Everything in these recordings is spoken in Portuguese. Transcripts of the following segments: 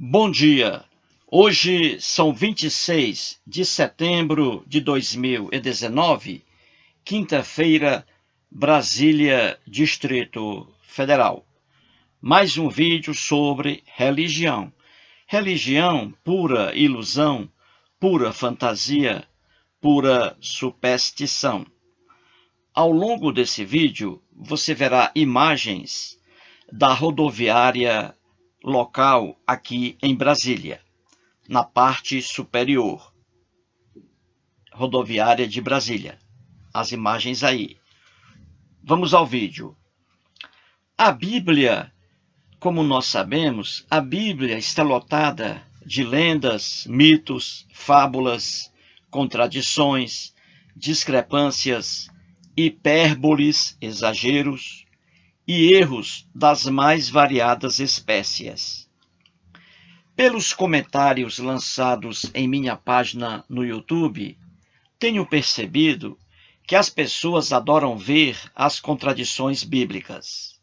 Bom dia! Hoje são 26 de setembro de 2019, quinta-feira, Brasília, Distrito Federal. Mais um vídeo sobre religião. Religião, pura ilusão, pura fantasia, pura superstição. Ao longo desse vídeo, você verá imagens da rodoviária local aqui em Brasília, na parte superior. Rodoviária de Brasília. As imagens aí. Vamos ao vídeo. A Bíblia, como nós sabemos, a Bíblia está lotada de lendas, mitos, fábulas, contradições, discrepâncias, hipérboles, exageros, e erros das mais variadas espécies. Pelos comentários lançados em minha página no YouTube, tenho percebido que as pessoas adoram ver as contradições bíblicas.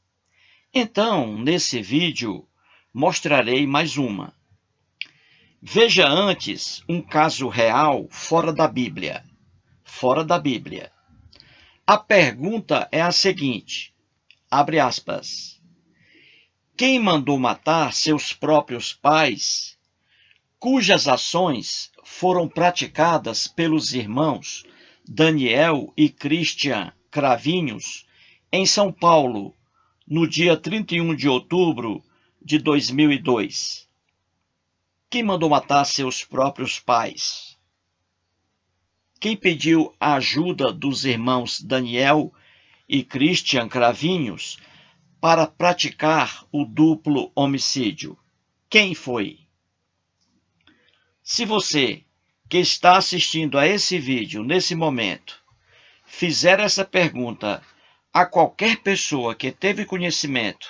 Então, nesse vídeo, mostrarei mais uma. Veja antes um caso real fora da Bíblia. Fora da Bíblia. A pergunta é a seguinte: Abre aspas. Quem mandou matar seus próprios pais, cujas ações foram praticadas pelos irmãos Daniel e Christian Cravinhos em São Paulo, no dia 31 de outubro de 2002. Quem mandou matar seus próprios pais? Quem pediu a ajuda dos irmãos Daniel e Christian Cravinhos para praticar o duplo homicídio. Quem foi? Se você que está assistindo a esse vídeo nesse momento fizer essa pergunta a qualquer pessoa que teve conhecimento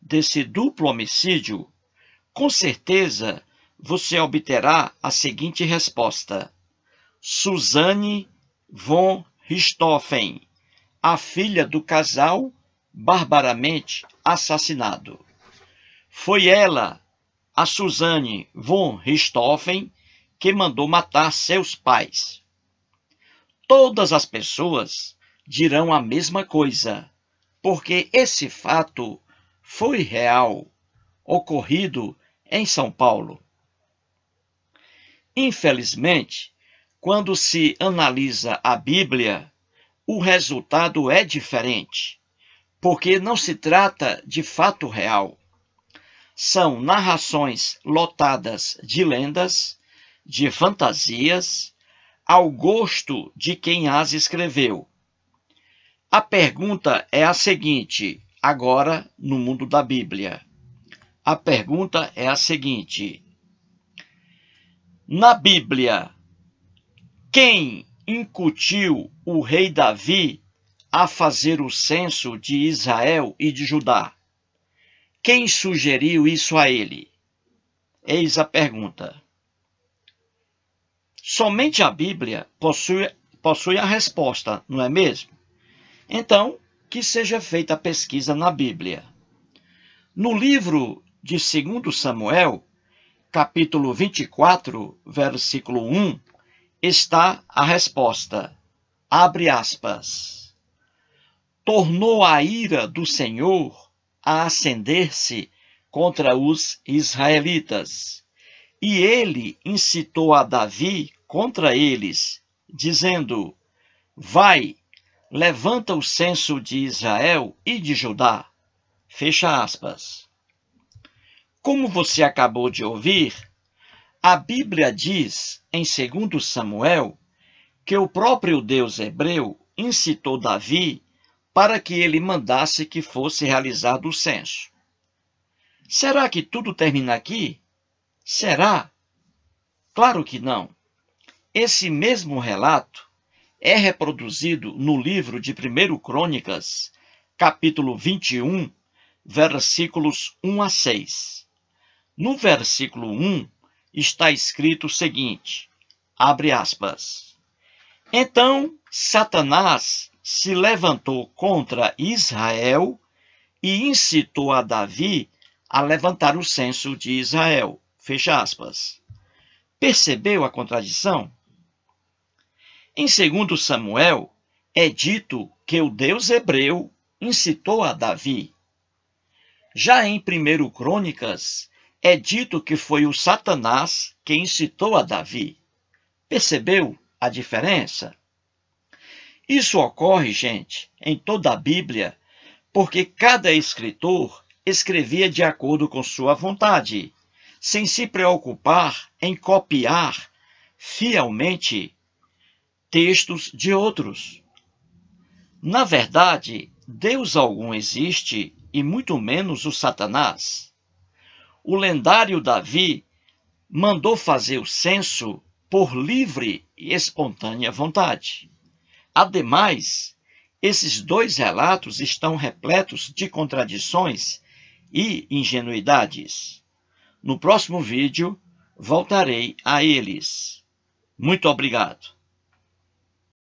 desse duplo homicídio, com certeza você obterá a seguinte resposta: Suzanne von Richthofen a filha do casal barbaramente assassinado. Foi ela, a Suzanne von Richthofen, que mandou matar seus pais. Todas as pessoas dirão a mesma coisa, porque esse fato foi real, ocorrido em São Paulo. Infelizmente, quando se analisa a Bíblia, o resultado é diferente, porque não se trata de fato real. São narrações lotadas de lendas, de fantasias, ao gosto de quem as escreveu. A pergunta é a seguinte, agora no mundo da Bíblia. A pergunta é a seguinte: Na Bíblia, quem incutiu o rei Davi a fazer o censo de Israel e de Judá? Quem sugeriu isso a ele? Eis a pergunta. Somente a Bíblia possui, possui a resposta, não é mesmo? Então, que seja feita a pesquisa na Bíblia. No livro de 2 Samuel, capítulo 24, versículo 1, está a resposta. Abre aspas. Tornou a ira do Senhor a acender-se contra os israelitas. E ele incitou a Davi contra eles, dizendo: Vai, levanta o censo de Israel e de Judá. Fecha aspas. Como você acabou de ouvir, a Bíblia diz, em 2 Samuel, que o próprio Deus hebreu incitou Davi para que ele mandasse que fosse realizado o censo. Será que tudo termina aqui? Será? Claro que não. Esse mesmo relato é reproduzido no livro de 1 Crônicas, capítulo 21, versículos 1 a 6. No versículo 1, está escrito o seguinte: abre aspas. Então Satanás se levantou contra Israel e incitou a Davi a levantar o censo de Israel. Fecha aspas. Percebeu a contradição? Em 2 Samuel, é dito que o Deus hebreu incitou a Davi. Já em 1 Crônicas, é dito que foi o Satanás que incitou a Davi. Percebeu a diferença? Isso ocorre, gente, em toda a Bíblia, porque cada escritor escrevia de acordo com sua vontade, sem se preocupar em copiar fielmente textos de outros. Na verdade, Deus algum existe e muito menos o Satanás. O lendário Davi mandou fazer o censo por livre e espontânea vontade. Ademais, esses dois relatos estão repletos de contradições e ingenuidades. No próximo vídeo, voltarei a eles. Muito obrigado.